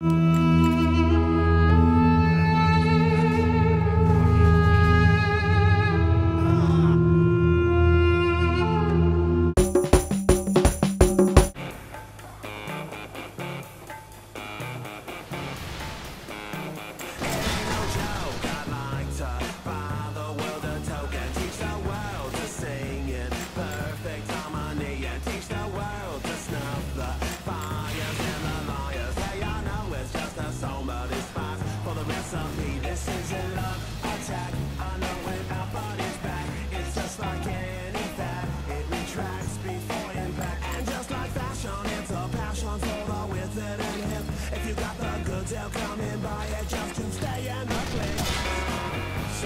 you.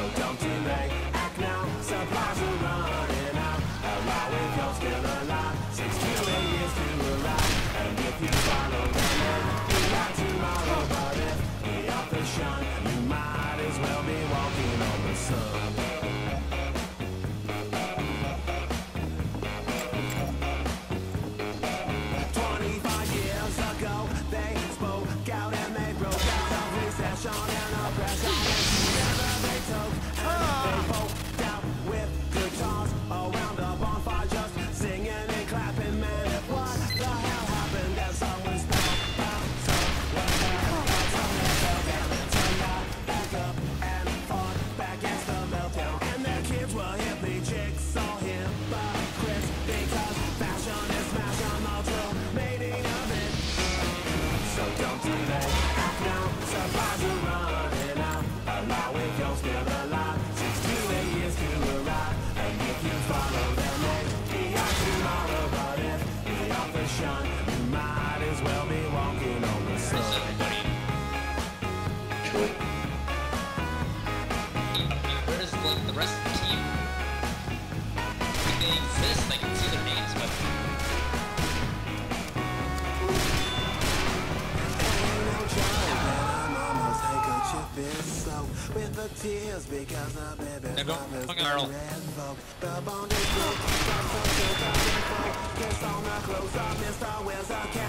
so don't delay. Act now, supplies are running out. Allow if you're still alive. Six billion years to arrive. And if you follow the man, you got tomorrow. But if the office shine, you might as well be walking on the sun. Twenty-five years ago, they tears because the. Fucking Earl. The bond is broke, but such a thousand folk. Kiss on the clothes of Mr. Wills, a carry form.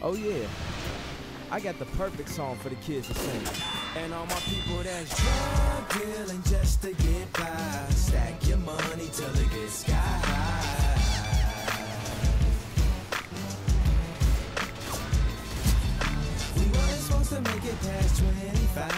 Oh yeah. I got the perfect song for the kids to sing. And all my people that's Drug dealing just to get by. Stack your money till it gets sky high. We weren't supposed to make it past 25.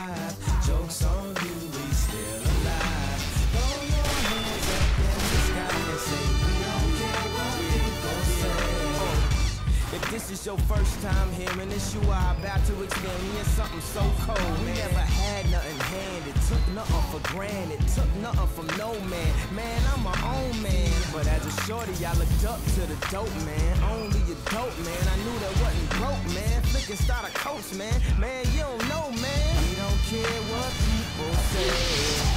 Your first time hearing this, you are about to experience something so cold. We never had nothing handed, took nothing for granted, took nothing from no man. Man, I'm my own man. But as a shorty, I looked up to the dope man. Only a dope man. I knew that wasn't broke, man. Flicking starter coats, man. Man, you don't know, man. We don't care what people say.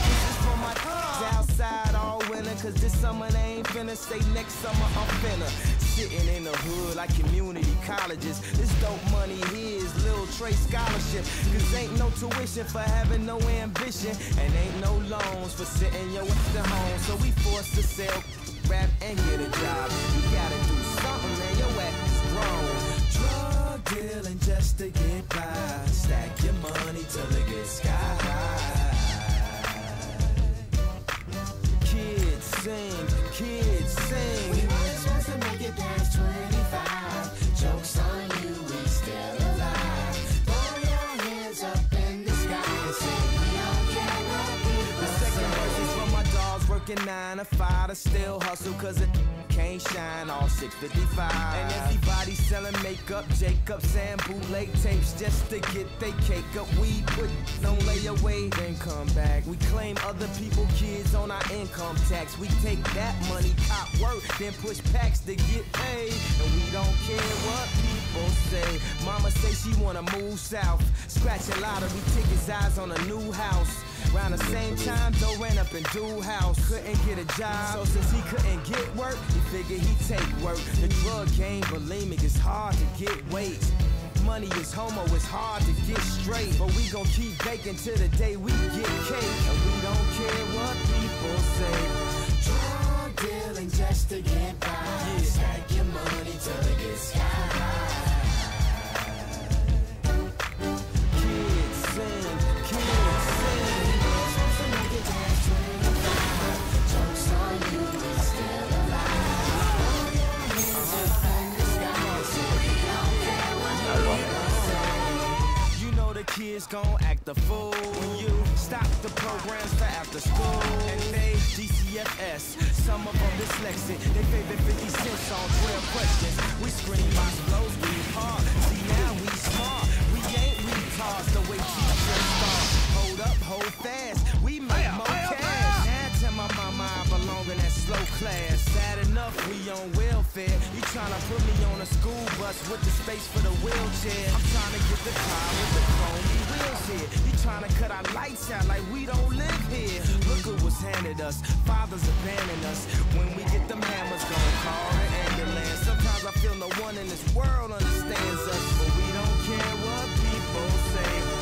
This is for my outside all winter, cause this summer they and say next summer I'm finna. Sitting in the hood like community colleges. This dope money here is Lil Trey scholarship. Cause ain't no tuition for having no ambition. And ain't no loans for sitting your ass at home. So we forced to sell rap and get a job. You gotta do something, man. Your ass is grown. Drug dealing just to get by. Stack your money till it gets sky high. Kids sing, kids sing. Working nine to five to still hustle cause it can't shine all 655. And everybody selling makeup, Jacobs and bootleg tapes just to get they cake up. We put lay away, then come back. We claim other people kids on our income tax. We take that money, cop work, then push packs to get paid. And we don't care what people say. Mama say she wanna move south. scratch Scratching lottery tickets, eyes on a new house. Around the same time, Joe ran up in dual house. Couldn't get a job, so since he couldn't get work, he figured he'd take work. The drug game, bulimic, it's hard to get weight. Money is homo, it's hard to get straight. But we gon' keep baking till the day we get cake. Gon' act a fool when you stop the programs for after school. And they DCFS, some of them dyslexic. They favorite 50 Cent song, 12 questions. We scream my flows, we hard. See now we smart. We ain't retards the way class. Sad enough, we on welfare. You tryna put me on a school bus with the space for the wheelchair. I'm tryna get the car with the chrome wheels here. You tryna cut our lights out like we don't live here. Look at what's handed us. Fathers abandon us. When we get them hammers, gonna call an ambulance. Sometimes I feel no one in this world understands us, but we don't care what people say.